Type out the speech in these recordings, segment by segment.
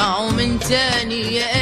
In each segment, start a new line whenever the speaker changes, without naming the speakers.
رجعوا من تاني يا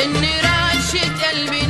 رعشة قلبنا وشقوله